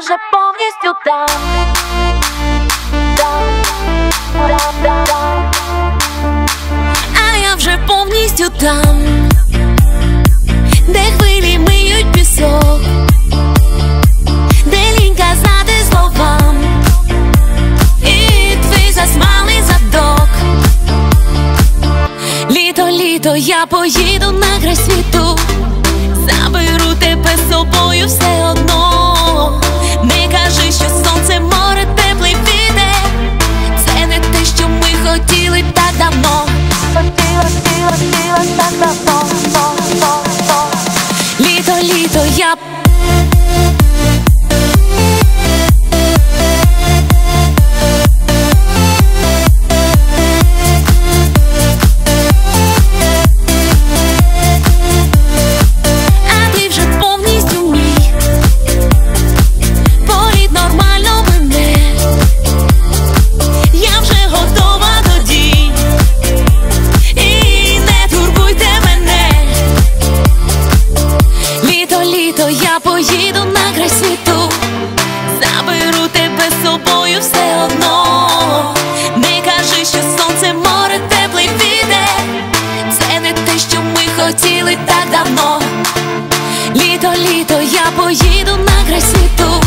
вже повністю там. Там. А я вже повністю там, де хвилі миють пісок, де лінь казати словам, і твій засмалий задок. Літо, літо, я поїду на край світу, заберу тебе з собою все одно. Хотіли так давно. Літо, літо, я поїду на край світу,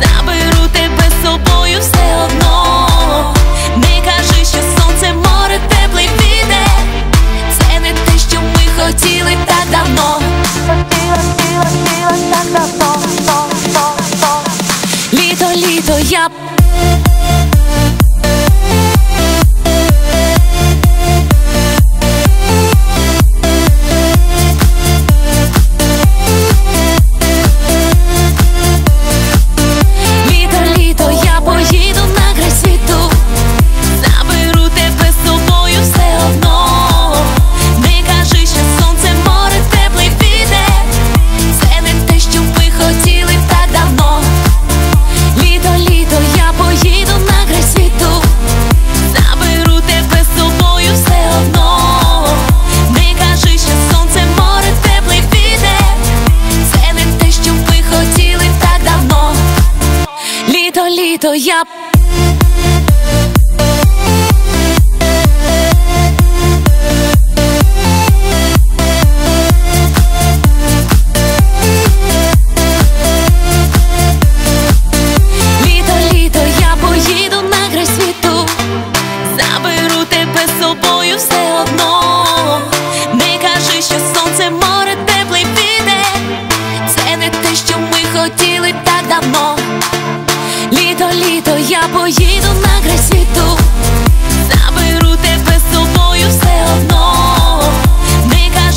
заберу тебе з собою все одно. Не кажи, що сонце, море, теплий вітер Це не те, що ми хотіли так давно. Хотіла, хотіла, хотіла так давно, но, но, но. Літо, літо, я що ми хотіли так давно. Літо, літо, я поїду на край світу